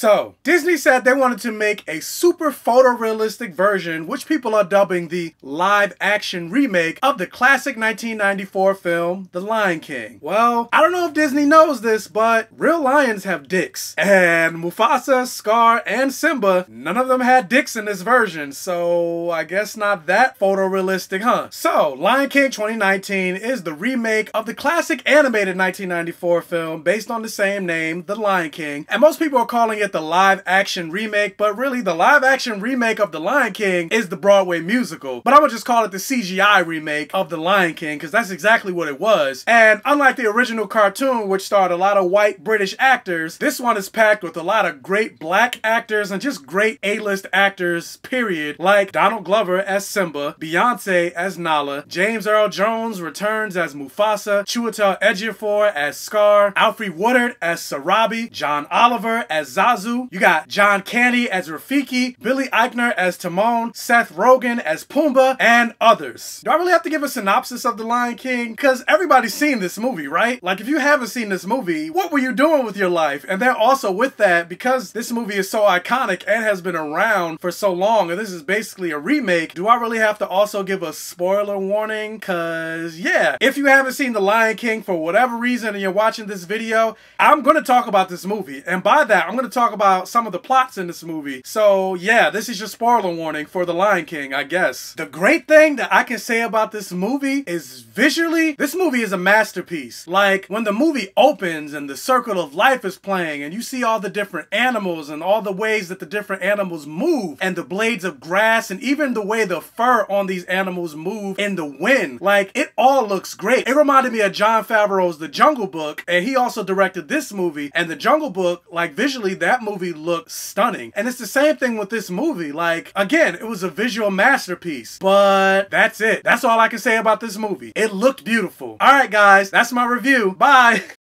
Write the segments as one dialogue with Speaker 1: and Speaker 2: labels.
Speaker 1: So, Disney said they wanted to make a super photorealistic version, which people are dubbing the live action remake of the classic 1994 film, The Lion King. Well, I don't know if Disney knows this, but real lions have dicks. And Mufasa, Scar, and Simba, none of them had dicks in this version, so I guess not that photorealistic, huh? So, Lion King 2019 is the remake of the classic animated 1994 film based on the same name, The Lion King. And most people are calling it the live action remake, but really the live action remake of The Lion King is the Broadway musical. But I'm gonna just call it the CGI remake of The Lion King because that's exactly what it was. And unlike the original cartoon, which starred a lot of white British actors, this one is packed with a lot of great black actors and just great A-list actors, period, like Donald Glover as Simba, Beyonce as Nala, James Earl Jones returns as Mufasa, Chiwetel Ejiofor as Scar, Alfre Woodard as Sarabi, John Oliver as Zazu, you got John Kani as Rafiki, Billy Eichner as Timon, Seth Rogen as Pumbaa, and others. Do I really have to give a synopsis of The Lion King? Because everybody's seen this movie, right? Like, if you haven't seen this movie, what were you doing with your life? And then also with that, because this movie is so iconic and has been around for so long, and this is basically a remake, do I really have to also give a spoiler warning? Because, yeah, if you haven't seen The Lion King for whatever reason and you're watching this video, I'm going to talk about this movie. And by that, I'm going to talk about some of the plots in this movie. So, yeah, this is your spoiler warning for The Lion King, I guess. The great thing that I can say about this movie is visually, this movie is a masterpiece. Like, when the movie opens and the circle of life is playing and you see all the different animals and all the ways that the different animals move and the blades of grass and even the way the fur on these animals move in the wind, like, it all looks great. It reminded me of Jon Favreau's The Jungle Book and he also directed this movie and The Jungle Book, like, visually, that movie looked stunning. And it's the same thing with this movie. Like, again, it was a visual masterpiece, but that's it. That's all I can say about this movie. It looked beautiful. All right, guys, that's my review. Bye.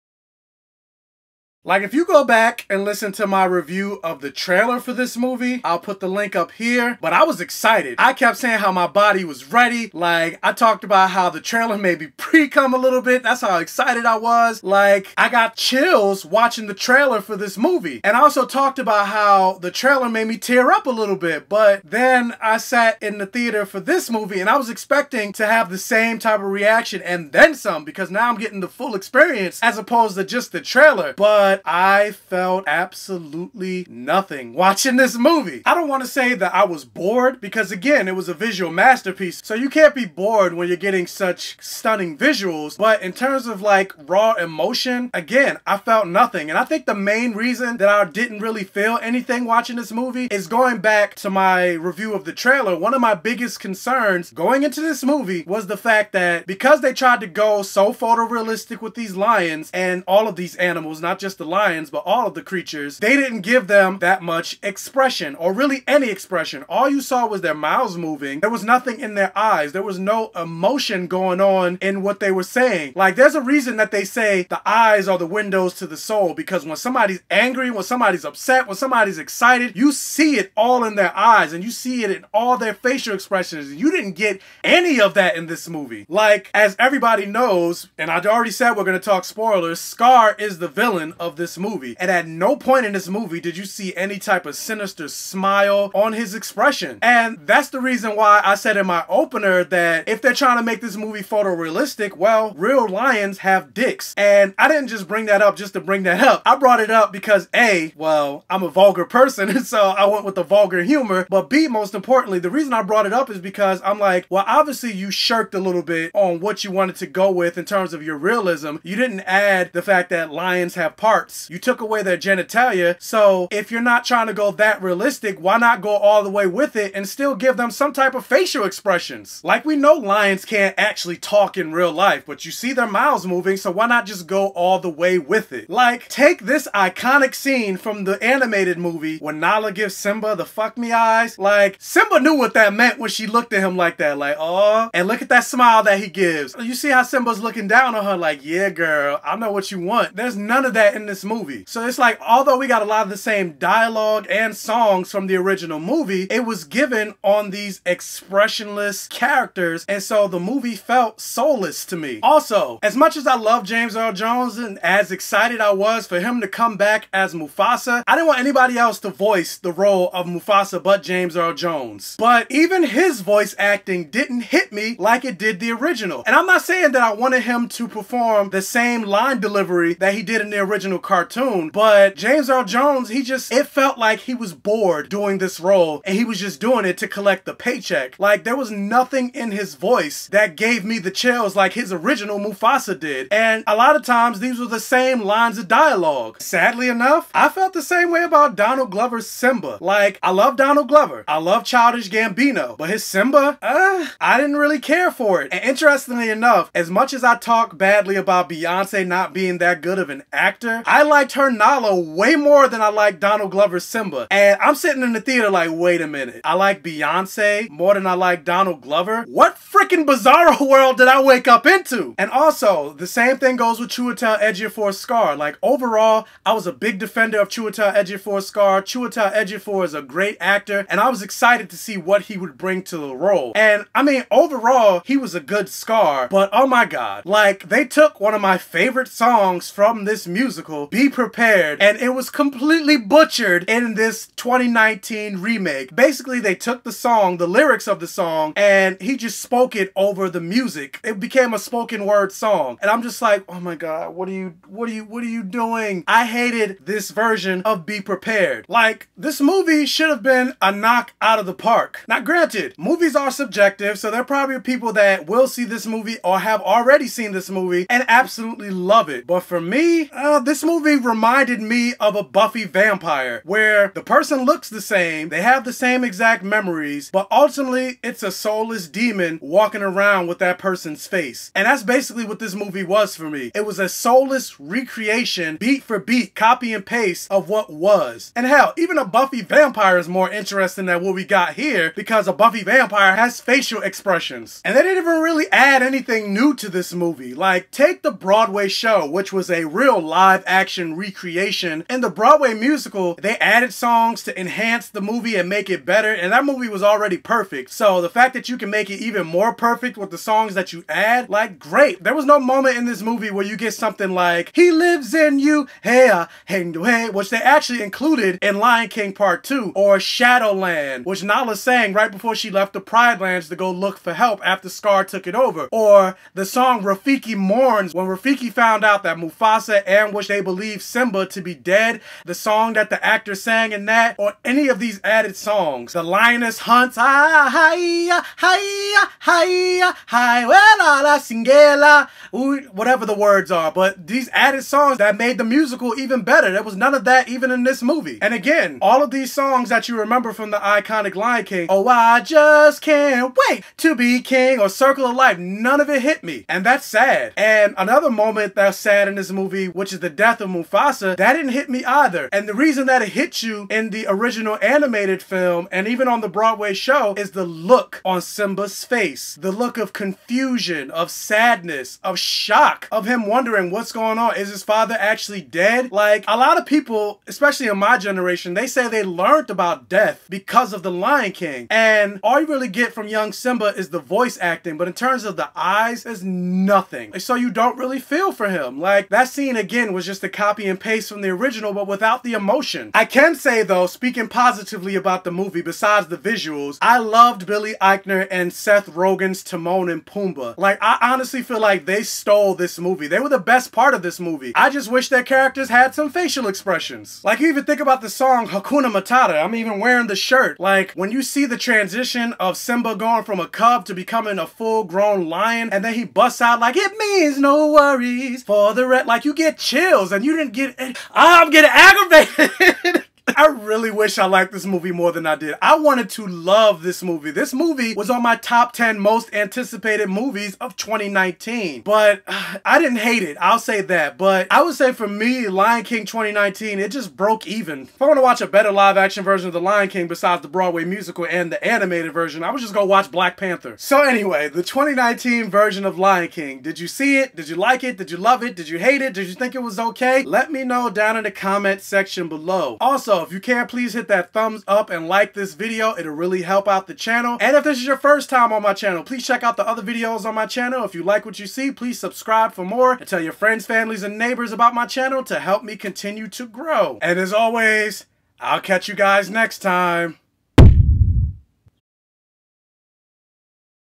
Speaker 1: Like, if you go back and listen to my review of the trailer for this movie, I'll put the link up here. But I was excited. I kept saying how my body was ready. Like, I talked about how the trailer made me pre-come a little bit. That's how excited I was. Like, I got chills watching the trailer for this movie. And I also talked about how the trailer made me tear up a little bit. But then I sat in the theater for this movie and I was expecting to have the same type of reaction and then some because now I'm getting the full experience as opposed to just the trailer. But but I felt absolutely nothing watching this movie. I don't want to say that I was bored because again, it was a visual masterpiece. So you can't be bored when you're getting such stunning visuals. But in terms of like raw emotion, again, I felt nothing. And I think the main reason that I didn't really feel anything watching this movie is going back to my review of the trailer. One of my biggest concerns going into this movie was the fact that because they tried to go so photorealistic with these lions and all of these animals, not just the the lions, but all of the creatures, they didn't give them that much expression or really any expression. All you saw was their mouths moving. There was nothing in their eyes. There was no emotion going on in what they were saying. Like there's a reason that they say the eyes are the windows to the soul because when somebody's angry, when somebody's upset, when somebody's excited, you see it all in their eyes and you see it in all their facial expressions. You didn't get any of that in this movie. Like as everybody knows, and I already said we're going to talk spoilers, Scar is the villain of this movie. And at no point in this movie did you see any type of sinister smile on his expression. And that's the reason why I said in my opener that if they're trying to make this movie photorealistic, well, real lions have dicks. And I didn't just bring that up just to bring that up. I brought it up because A, well, I'm a vulgar person, so I went with the vulgar humor. But B, most importantly, the reason I brought it up is because I'm like, well, obviously you shirked a little bit on what you wanted to go with in terms of your realism. You didn't add the fact that lions have parts parts. You took away their genitalia. So if you're not trying to go that realistic, why not go all the way with it and still give them some type of facial expressions? Like we know lions can't actually talk in real life, but you see their mouths moving, so why not just go all the way with it? Like, take this iconic scene from the animated movie when Nala gives Simba the fuck me eyes. Like, Simba knew what that meant when she looked at him like that. Like, oh, and look at that smile that he gives. You see how Simba's looking down on her like, yeah, girl, I know what you want. There's none of that in this this movie. So it's like, although we got a lot of the same dialogue and songs from the original movie, it was given on these expressionless characters. And so the movie felt soulless to me. Also, as much as I love James Earl Jones and as excited I was for him to come back as Mufasa, I didn't want anybody else to voice the role of Mufasa but James Earl Jones. But even his voice acting didn't hit me like it did the original. And I'm not saying that I wanted him to perform the same line delivery that he did in the original cartoon, but James Earl Jones, he just, it felt like he was bored doing this role and he was just doing it to collect the paycheck. Like there was nothing in his voice that gave me the chills like his original Mufasa did. And a lot of times these were the same lines of dialogue. Sadly enough, I felt the same way about Donald Glover's Simba. Like, I love Donald Glover. I love Childish Gambino. But his Simba, uh, I didn't really care for it. And interestingly enough, as much as I talk badly about Beyonce not being that good of an actor, I liked her Nala way more than I liked Donald Glover's Simba. And I'm sitting in the theater like, wait a minute. I like Beyonce more than I like Donald Glover? What freaking bizarro world did I wake up into? And also, the same thing goes with Chiwetel Ejiofor Scar. Like, overall, I was a big defender of Chiwetel Ejiofor Scar. Chiwetel Ejiofor is a great actor, and I was excited to see what he would bring to the role. And, I mean, overall, he was a good Scar, but oh my god. Like, they took one of my favorite songs from this musical, Be Prepared, and it was completely butchered in this 2019 remake. Basically, they took the song, the lyrics of the song, and he just spoke it over the music. It became a spoken word song. And I'm just like, oh my god, what are you, what are you, what are you doing? I hated this version of Be Prepared. Like, this movie should have been a knock out of the park. Now, granted, movies are subjective, so there are probably people that will see this movie or have already seen this movie and absolutely love it. But for me, uh, this movie reminded me of a Buffy vampire, where the person looks the same, they have the same exact memories, but ultimately, it's a soulless demon walking around with that person's face. And that's basically what this movie was for me. It was a soulless recreation, beat for beat, copy and paste of what was. And hell, even a Buffy vampire is more interesting than what we got here because a Buffy vampire has facial expressions. And they didn't even really add anything new to this movie. Like, take the Broadway show, which was a real live action recreation. In the Broadway musical, they added songs to enhance the movie and make it better. And that movie was already perfect. So the fact that you can make it even more perfect with the songs that you add, like, great. There was no moment in this movie where you get something like, He lives in you, hey, uh, hey, hey, which they actually included in Lion King Part 2, or Shadowland, which Nala sang right before she left the Pride Lands to go look for help after Scar took it over, or the song Rafiki Mourns when Rafiki found out that Mufasa and which they believe Simba to be dead, the song that the actor sang in that, or any of these added songs. The lioness hunts, ah, hiya, hiya, hiya, hiya, la singela, whatever the words are, but these added songs that made the musical even better. There was none of that even in this movie. And again, all of these songs that you remember from the iconic Lion King, oh, I just can't wait to be king, or Circle of Life, none of it hit me. And that's sad. And another moment that's sad in this movie, which is the death of Mufasa, that didn't hit me either. And the reason that it hit you in the original animated film and even on the Broadway show is the look on Simba's face. The look of confusion, of sadness, of shock, of him wondering what's going on. Is his father actually dead? Like, a lot of people, especially in my generation, they say they learned about death because of The Lion King. And all you really get from young Simba is the voice acting, but in terms of the eyes, there's nothing. So you don't really feel for him. Like, that scene again was just a copy and paste from the original, but without the emotion. I can say though, speaking positively about the movie, besides the visuals, I loved Billy Eichner and Seth Rogen's Timon and Pumbaa. Like, I honestly feel like they stole this movie. They were the best part of this movie. I just wish their characters had some facial expressions. Like, you even think about the song Hakuna Matata. I'm even wearing the shirt. Like, when you see the transition of Simba going from a cub to becoming a full-grown lion, and then he busts out like, it means no worries for the red. Like, you get chills, and you didn't get... it. I'm getting aggravated. I really wish I liked this movie more than I did. I wanted to love this movie. This movie was on my top 10 most anticipated movies of 2019. But uh, I didn't hate it. I'll say that. But I would say for me, Lion King 2019, it just broke even. If I want to watch a better live action version of The Lion King besides the Broadway musical and the animated version, I was just going to watch Black Panther. So anyway, the 2019 version of Lion King. Did you see it? Did you like it? Did you love it? Did you hate it? Did you think it was okay? Let me know down in the comment section below. Also, if you can, please hit that thumbs up and like this video. It'll really help out the channel. And if this is your first time on my channel, please check out the other videos on my channel. If you like what you see, please subscribe for more and tell your friends, families, and neighbors about my channel to help me continue to grow. And as always, I'll catch you guys next time.